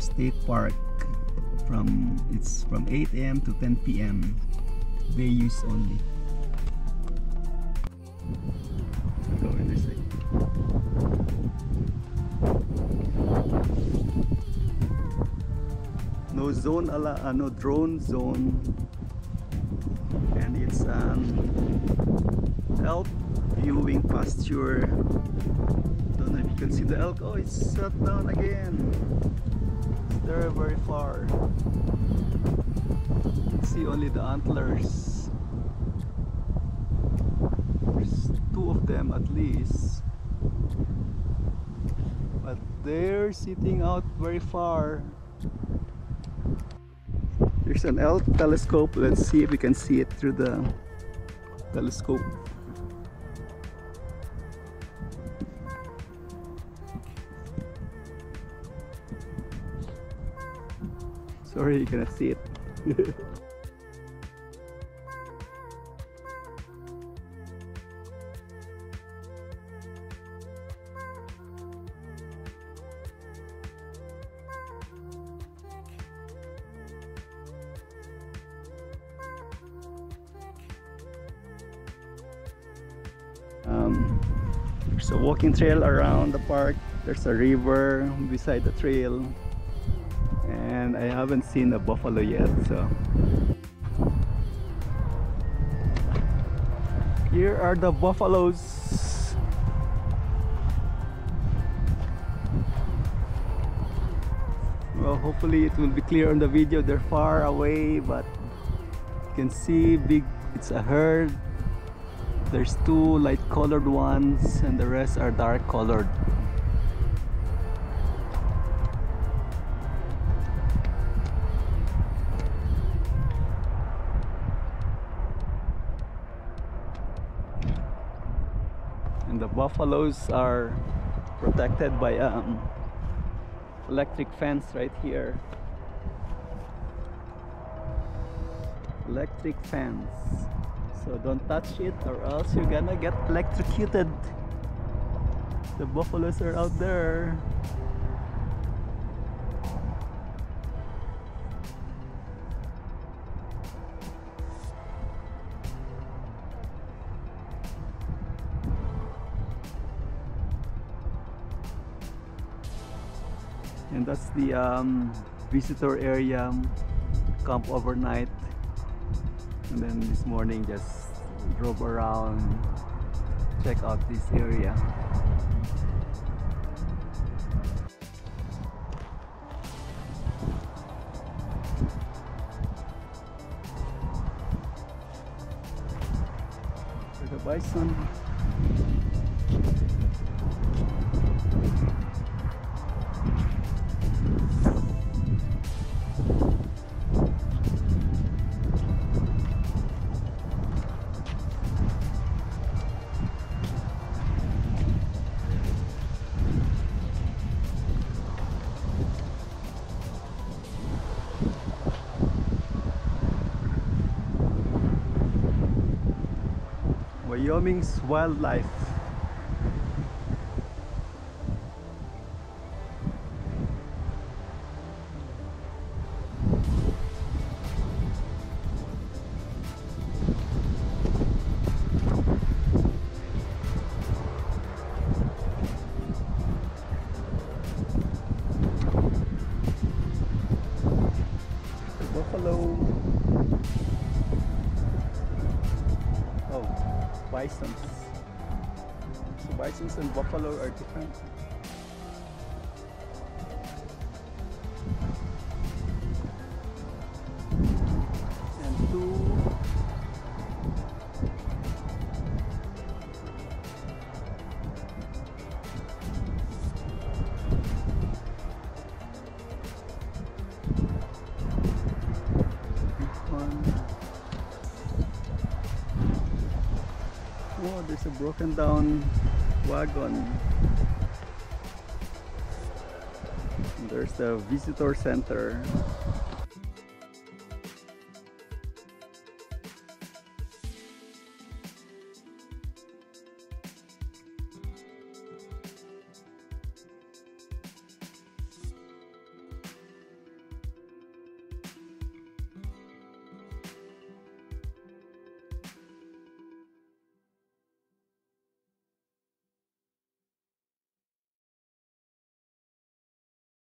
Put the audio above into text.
State Park from it's from 8 a.m. to 10 p.m. Day use only. No zone ala uh, no drone zone and it's an elk viewing pasture don't know if you can see the elk oh it's shut down again it's very far. You can see only the antlers. There's two of them at least. But they're sitting out very far. There's an L telescope. Let's see if we can see it through the telescope sorry you cannot see it. Um, there's a walking trail around the park. There's a river beside the trail and I haven't seen a buffalo yet so. Here are the buffaloes. Well hopefully it will be clear on the video. They're far away but you can see big it's a herd. There's two light colored ones and the rest are dark colored the buffaloes are protected by um, electric fence right here. Electric fence. So don't touch it or else you're gonna get electrocuted. The buffaloes are out there and that's the um, visitor area camp overnight. And then this morning just drove around check out this area. There's a bison Wyoming's wildlife. Buffalo. Bisons. So bisons and buffalo are different. There's a broken down wagon. There's the visitor center.